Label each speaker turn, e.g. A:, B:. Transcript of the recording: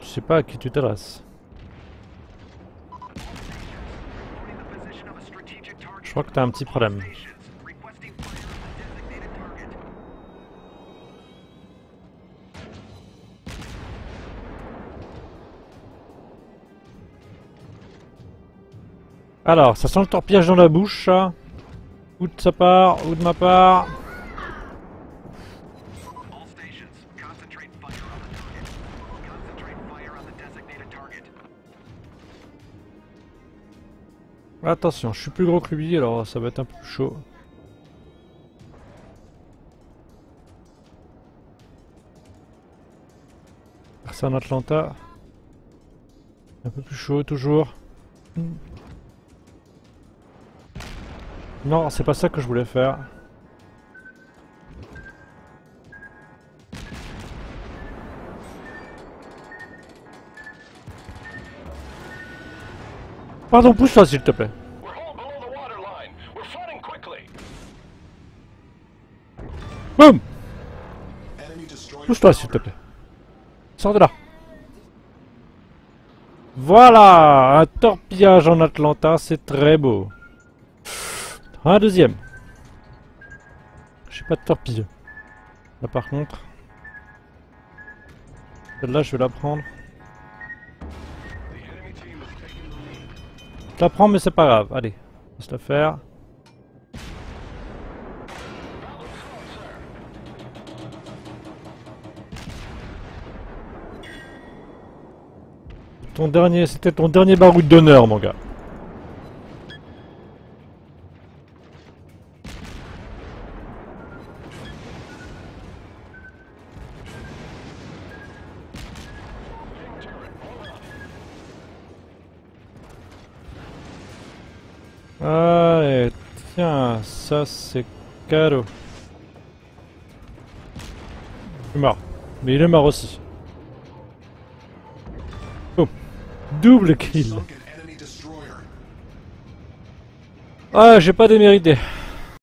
A: Tu sais pas à qui tu t'adresses Je crois que t'as un petit problème. Alors, ça sent le torpillage dans la bouche, ça. Ou de sa part, ou de ma part. Attention, je suis plus gros que lui, alors ça va être un peu plus chaud. C'est en Atlanta. Un peu plus chaud toujours. Non, c'est pas ça que je voulais faire. Pardon, pousse-toi s'il te plaît. Boum Pousse-toi s'il te plaît. Sors de là. Voilà Un torpillage en Atlanta, c'est très beau. Un deuxième. J'ai pas de torpille. Là par contre. Celle-là je vais la prendre. Je la prends mais c'est pas grave. Allez, laisse la faire. Ton dernier, c'était ton dernier baroud d'honneur mon gars. Allez, tiens, ça c'est cadeau. Il est mort. Mais il est mort aussi. Oh. Double kill. Ah, j'ai pas démérité.